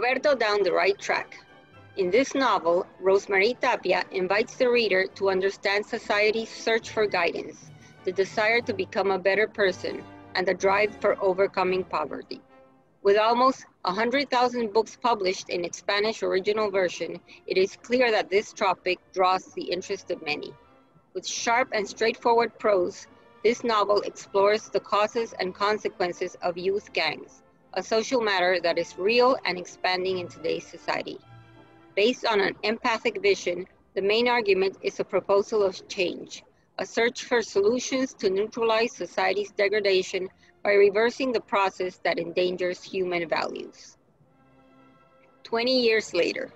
Roberto down the right track. In this novel, Rose Marie Tapia invites the reader to understand society's search for guidance, the desire to become a better person, and the drive for overcoming poverty. With almost 100,000 books published in its Spanish original version, it is clear that this topic draws the interest of many. With sharp and straightforward prose, this novel explores the causes and consequences of youth gangs, a social matter that is real and expanding in today's society. Based on an empathic vision, the main argument is a proposal of change, a search for solutions to neutralize society's degradation by reversing the process that endangers human values. 20 years later.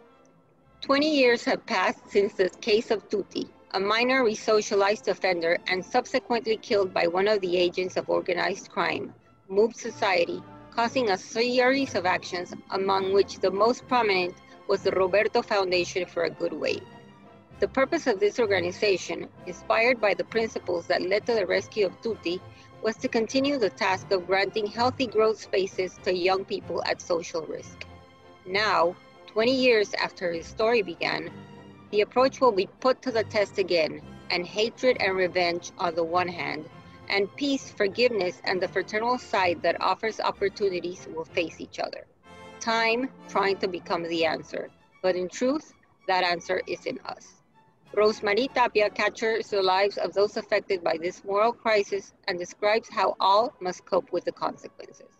20 years have passed since the case of Tuti, a minor resocialized offender and subsequently killed by one of the agents of organized crime, moved society, causing a series of actions, among which the most prominent was the Roberto Foundation for a Good Way. The purpose of this organization, inspired by the principles that led to the rescue of Tuti, was to continue the task of granting healthy growth spaces to young people at social risk. Now, 20 years after his story began, the approach will be put to the test again, and hatred and revenge on the one hand, and peace, forgiveness, and the fraternal side that offers opportunities will face each other. Time trying to become the answer, but in truth, that answer is in us. Rose Marie Tapia captures the lives of those affected by this moral crisis and describes how all must cope with the consequences.